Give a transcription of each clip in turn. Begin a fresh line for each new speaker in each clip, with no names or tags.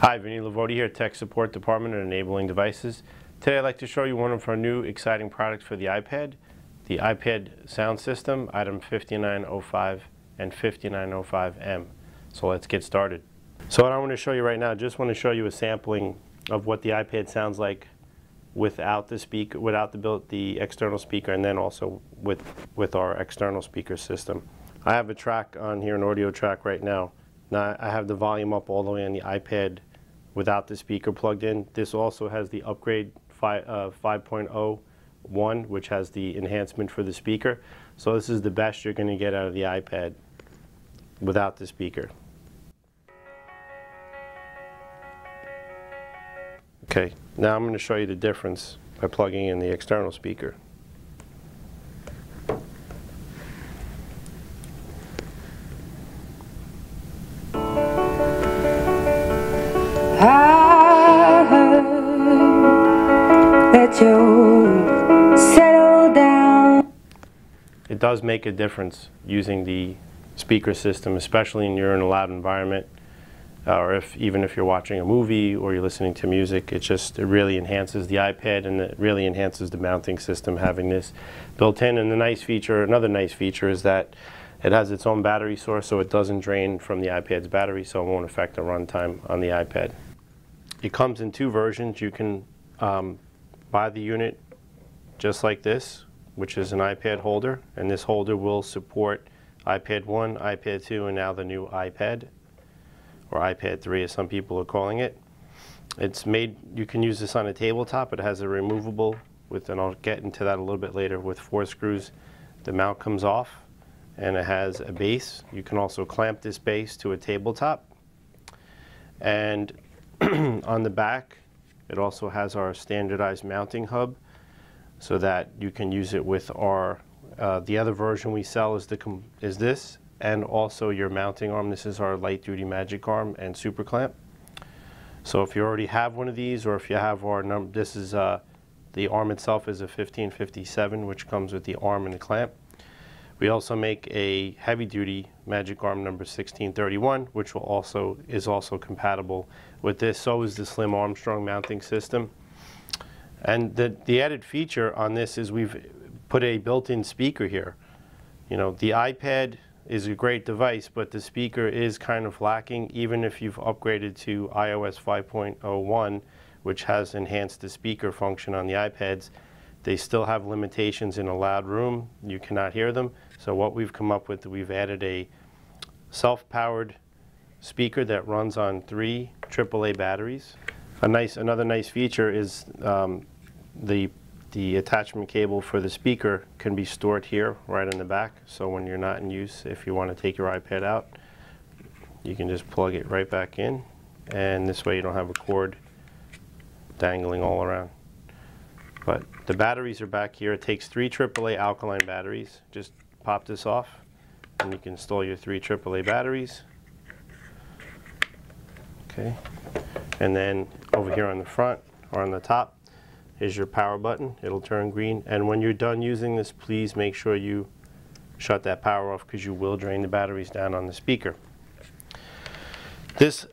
Hi, Vinny Lavoti here, Tech Support Department at Enabling Devices. Today I'd like to show you one of our new exciting products for the iPad, the iPad sound system, item 5905 and 5905M. So let's get started. So what I want to show you right now, just want to show you a sampling of what the iPad sounds like without the speaker, without the built the external speaker, and then also with with our external speaker system. I have a track on here, an audio track right now. Now I have the volume up all the way on the iPad without the speaker plugged in. This also has the upgrade 5, uh, 5.01, which has the enhancement for the speaker. So this is the best you're going to get out of the iPad without the speaker. Okay, now I'm going to show you the difference by plugging in the external speaker.
Heard that you down.
It does make a difference using the speaker system, especially when you're in a loud environment uh, or if even if you're watching a movie or you're listening to music, it just it really enhances the iPad and it really enhances the mounting system having this built in. And the nice feature, another nice feature, is that it has its own battery source, so it doesn't drain from the iPad's battery, so it won't affect the runtime on the iPad. It comes in two versions. You can um, buy the unit just like this, which is an iPad holder, and this holder will support iPad 1, iPad 2, and now the new iPad or iPad 3 as some people are calling it. It's made, you can use this on a tabletop. It has a removable with, and I'll get into that a little bit later, with four screws. The mount comes off and it has a base. You can also clamp this base to a tabletop. And on the back, it also has our standardized mounting hub so that you can use it with our, uh, the other version we sell is, the is this, and also your mounting arm. This is our light duty magic arm and super clamp. So if you already have one of these or if you have our number, this is uh, the arm itself is a 1557 which comes with the arm and the clamp. We also make a heavy duty magic arm number 1631 which will also is also compatible with this. So is the Slim Armstrong mounting system. And the, the added feature on this is we've put a built-in speaker here. You know, the iPad is a great device, but the speaker is kind of lacking, even if you've upgraded to iOS 5.01, which has enhanced the speaker function on the iPads. They still have limitations in a loud room. You cannot hear them. So what we've come up with, we've added a self-powered speaker that runs on three AAA batteries. A nice, another nice feature is um, the the attachment cable for the speaker can be stored here right in the back. So when you're not in use, if you want to take your iPad out, you can just plug it right back in. And this way you don't have a cord dangling all around. But the batteries are back here. It takes three AAA alkaline batteries. Just pop this off and you can install your three AAA batteries. Okay. And then over here on the front or on the top, is your power button. It'll turn green. And when you're done using this, please make sure you shut that power off because you will drain the batteries down on the speaker. This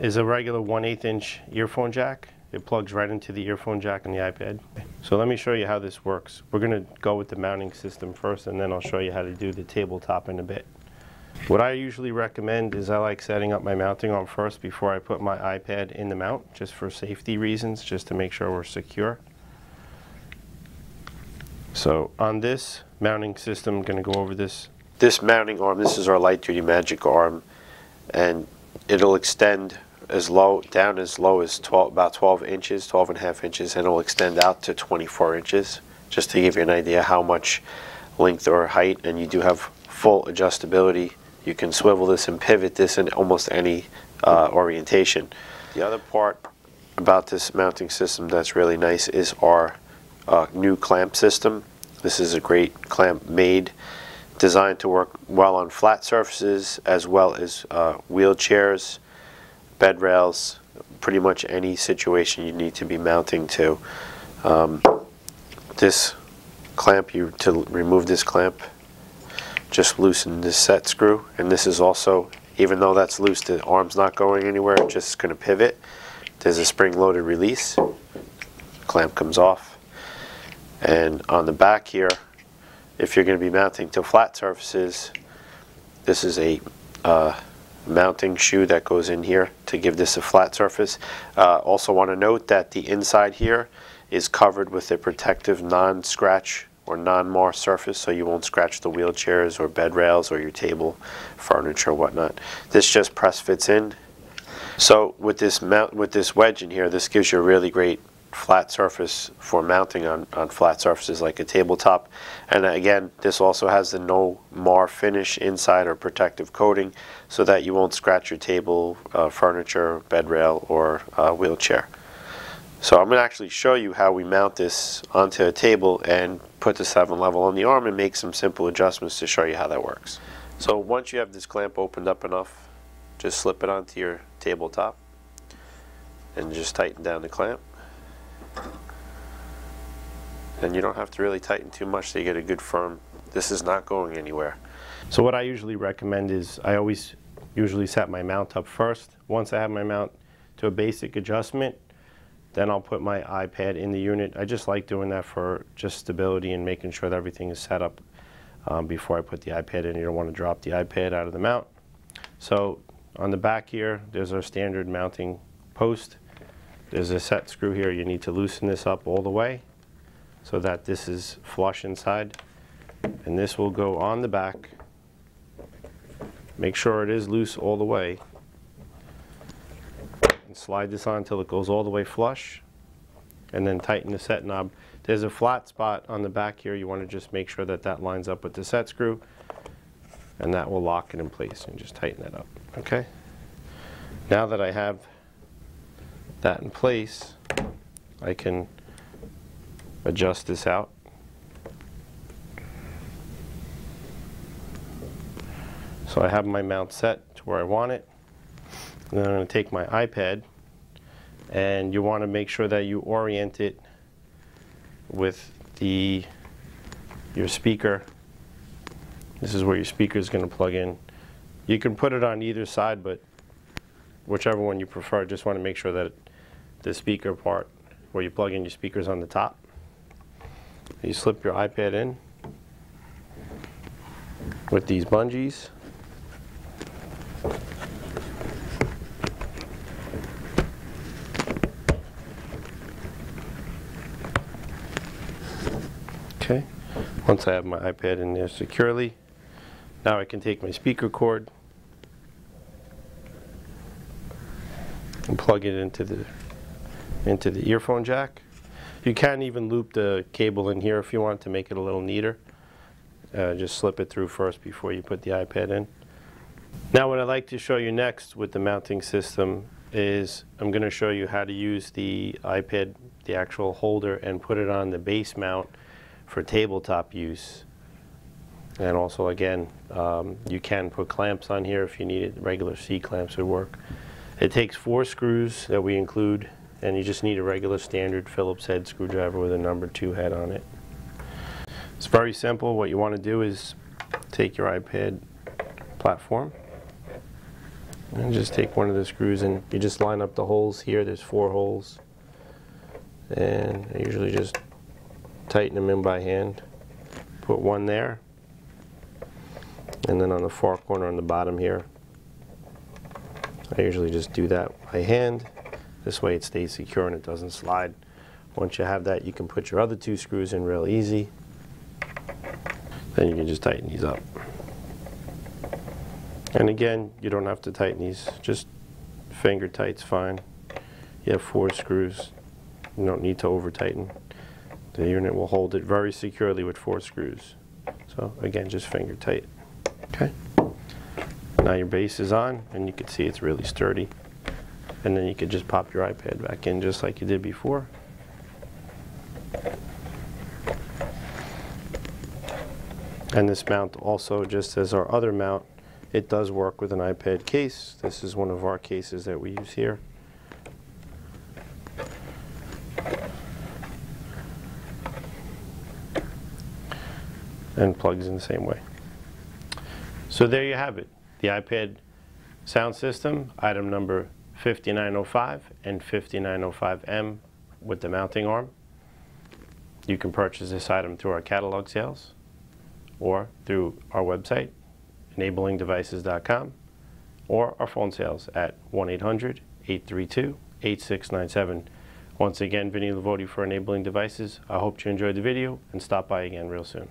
is a regular 1 8 inch earphone jack. It plugs right into the earphone jack on the iPad. So let me show you how this works. We're going to go with the mounting system first and then I'll show you how to do the tabletop in a bit. What I usually recommend is I like setting up my mounting arm first before I put my iPad in the mount, just for safety reasons, just to make sure we're secure. So on this mounting system, I'm going to go over this. This mounting arm, this is our light duty magic arm, and it'll extend as low, down as low as 12, about 12 inches, 12 and a half inches, and it'll extend out to 24 inches, just to give you an idea how much length or height, and you do have full adjustability you can swivel this and pivot this in almost any uh, orientation. The other part about this mounting system that's really nice is our uh, new clamp system. This is a great clamp made, designed to work well on flat surfaces as well as uh, wheelchairs, bed rails, pretty much any situation you need to be mounting to. Um, this clamp, you to remove this clamp, just loosen this set screw and this is also
Even though that's loose, the arm's not going anywhere, it's just gonna pivot. There's a spring-loaded release. Clamp comes off. And on the back here, if you're gonna be mounting to flat surfaces, this is a uh, mounting shoe that goes in here to give this a flat surface. Uh, also want to note that the inside here is covered with a protective non-scratch or non-mar surface so you won't scratch the wheelchairs or bed rails or your table furniture whatnot. This just press fits in. So with this mount with this wedge in here, this gives you a really great flat surface for mounting on, on flat surfaces like a tabletop. And again, this also has the no mar finish inside or protective coating so that you won't scratch your table, uh, furniture, bed rail, or uh, wheelchair. So I'm going to actually show you how we mount this onto a table and put the 7 level on the arm and make some simple adjustments to show you how that works. So once you have this clamp opened up enough, just slip it onto your tabletop and just tighten down the clamp. And you don't have to really tighten too much so you get a good firm. This is not going anywhere.
So what I usually recommend is I always usually set my mount up first. Once I have my mount to a basic adjustment, then I'll put my iPad in the unit. I just like doing that for just stability and making sure that everything is set up um, before I put the iPad in. You don't want to drop the iPad out of the mount. So on the back here, there's our standard mounting post. There's a set screw here. You need to loosen this up all the way so that this is flush inside. And this will go on the back. Make sure it is loose all the way. And slide this on until it goes all the way flush. And then tighten the set knob. There's a flat spot on the back here. You want to just make sure that that lines up with the set screw. And that will lock it in place and just tighten it up. Okay? Now that I have that in place, I can adjust this out. So I have my mount set to where I want it. And then I'm going to take my iPad and you want to make sure that you orient it with the your speaker. This is where your speaker is going to plug in. You can put it on either side, but whichever one you prefer, just want to make sure that the speaker part where you plug in your speakers on the top. You slip your iPad in with these bungees. Okay, once I have my iPad in there securely, now I can take my speaker cord and plug it into the into the earphone jack. You can even loop the cable in here if you want to make it a little neater. Uh, just slip it through first before you put the iPad in. Now what I'd like to show you next with the mounting system is I'm going to show you how to use the iPad, the actual holder, and put it on the base mount for tabletop use. And also again, um, you can put clamps on here if you need it. Regular C clamps would work. It takes four screws that we include and you just need a regular standard Phillips head screwdriver with a number two head on it. It's very simple. What you want to do is take your iPad platform and just take one of the screws and you just line up the holes here. There's four holes and I usually just tighten them in by hand. Put one there and then on the far corner on the bottom here I usually just do that by hand this way it stays secure and it doesn't slide. Once you have that, you can put your other two screws in real easy. Then you can just tighten these up. And again, you don't have to tighten these, just finger tight's fine. You have four screws. You don't need to over tighten. The unit will hold it very securely with four screws. So again, just finger tight. Okay. Now your base is on and you can see it's really sturdy and then you could just pop your iPad back in just like you did before. And this mount also, just as our other mount, it does work with an iPad case. This is one of our cases that we use here. And plugs in the same way. So there you have it. The iPad Sound system, item number 5905 and 5905M with the mounting arm. You can purchase this item through our catalog sales or through our website, enablingdevices.com, or our phone sales at 1-800-832-8697. Once again, Vinny Lavoti for Enabling Devices. I hope you enjoyed the video and stop by again real soon.